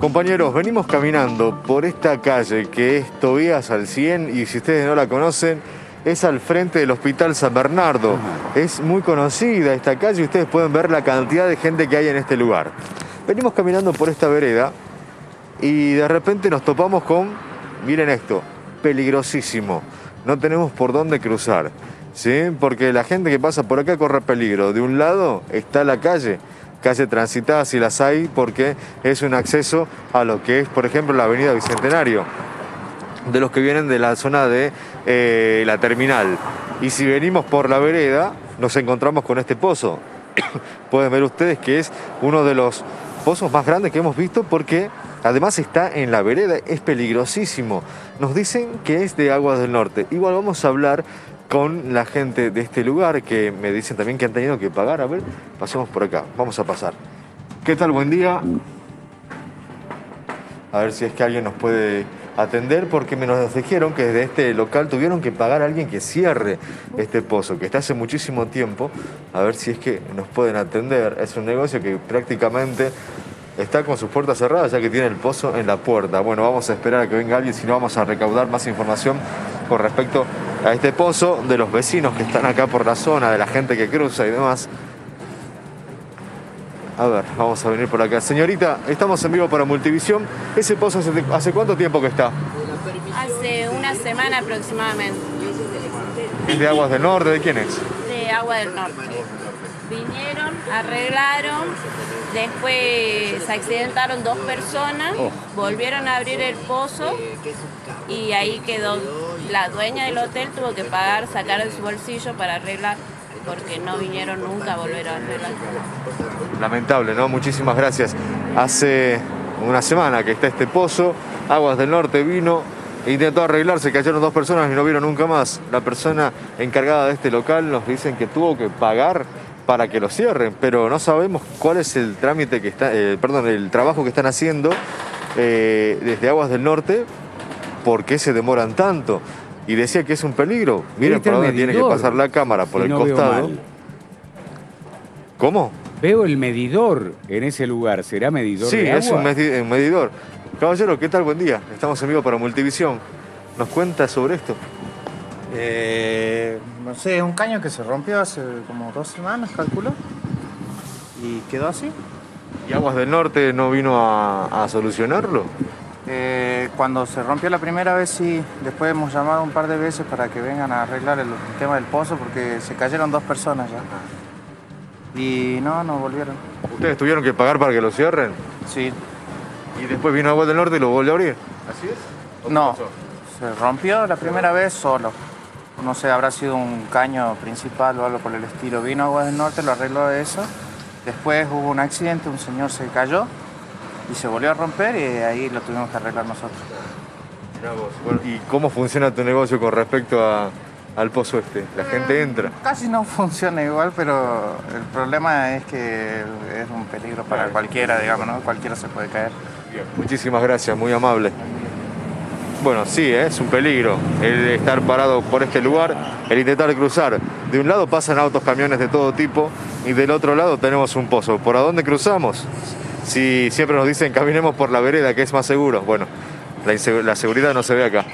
Compañeros, venimos caminando por esta calle que es Tobías al 100 y si ustedes no la conocen, es al frente del Hospital San Bernardo. Es muy conocida esta calle y ustedes pueden ver la cantidad de gente que hay en este lugar. Venimos caminando por esta vereda y de repente nos topamos con, miren esto, peligrosísimo. No tenemos por dónde cruzar, ¿sí? Porque la gente que pasa por acá corre peligro. De un lado está la calle calle transitada si las hay porque es un acceso a lo que es, por ejemplo, la avenida Bicentenario, de los que vienen de la zona de eh, la terminal. Y si venimos por la vereda, nos encontramos con este pozo. Pueden ver ustedes que es uno de los pozos más grandes que hemos visto porque además está en la vereda, es peligrosísimo. Nos dicen que es de Aguas del Norte. Igual vamos a hablar con la gente de este lugar que me dicen también que han tenido que pagar. A ver, pasemos por acá, vamos a pasar. ¿Qué tal? Buen día. A ver si es que alguien nos puede atender porque me nos dijeron que desde este local tuvieron que pagar a alguien que cierre este pozo, que está hace muchísimo tiempo. A ver si es que nos pueden atender. Es un negocio que prácticamente está con sus puertas cerradas ya que tiene el pozo en la puerta. Bueno, vamos a esperar a que venga alguien, si no vamos a recaudar más información con respecto a este pozo, de los vecinos que están acá por la zona, de la gente que cruza y demás. A ver, vamos a venir por acá. Señorita, estamos en vivo para Multivisión. ¿Ese pozo hace, hace cuánto tiempo que está? Hace una semana aproximadamente. ¿Es de Aguas del Norte? ¿De quién es? De Agua del Norte. Vinieron, arreglaron, después se accidentaron dos personas, Oh. volvieron a abrir el pozo y ahí quedó. La dueña del hotel tuvo que pagar, sacar de su bolsillo para arreglar, porque no vinieron nunca a volver a arreglar. Lamentable, ¿no? Muchísimas gracias. Hace una semana que está este pozo, Aguas del Norte vino, intentó arreglarse, cayeron dos personas y no vieron nunca más. La persona encargada de este local nos dicen que tuvo que pagar para que lo cierren, pero no sabemos cuál es el trámite que está, eh, perdón, el trabajo que están haciendo eh, desde Aguas del Norte, por qué se demoran tanto. Y decía que es un peligro. Miren está por dónde tiene que pasar la cámara, por si el no costado. ¿Cómo? Veo el medidor en ese lugar. ¿Será medidor Sí, de es un agua? medi- un medidor. Caballero, ¿qué tal? Buen día. Estamos en vivo para Multivisión. ¿Nos cuenta sobre esto? Eh, no sé, es un caño que se rompió hace como dos semanas, calculo. Y quedó así. ¿Y Aguas del Norte no vino a, a solucionarlo? Eh, cuando se rompió la primera vez, sí. Después hemos llamado un par de veces para que vengan a arreglar el, tema del pozo porque se cayeron dos personas ya. Y no, no volvieron. ¿Ustedes tuvieron que pagar para que lo cierren? Sí. Y después vino Aguas del Norte y lo volvió a abrir. ¿Así es? No, se rompió la primera vez solo. No sé, habrá sido un caño principal o algo por el estilo. Vino Aguas del Norte, lo arregló eso. Después hubo un accidente, un señor se cayó y se volvió a romper y ahí lo tuvimos que arreglar nosotros. Bueno, ¿Y cómo funciona tu negocio con respecto a- al pozo este? La gente entra. Casi no funciona igual, pero el problema es que es un peligro para cualquiera, digamos, ¿no? Cualquiera se puede caer. Bien, Muchísimas gracias, muy amable. Bueno, sí, ¿eh? es un peligro el estar parado por este lugar, el intentar cruzar. De un lado pasan autos, camiones de todo tipo y del otro lado tenemos un pozo. ¿Por a dónde cruzamos? Si siempre nos dicen caminemos por la vereda, que es más seguro. Bueno, la, la seguridad no se ve acá.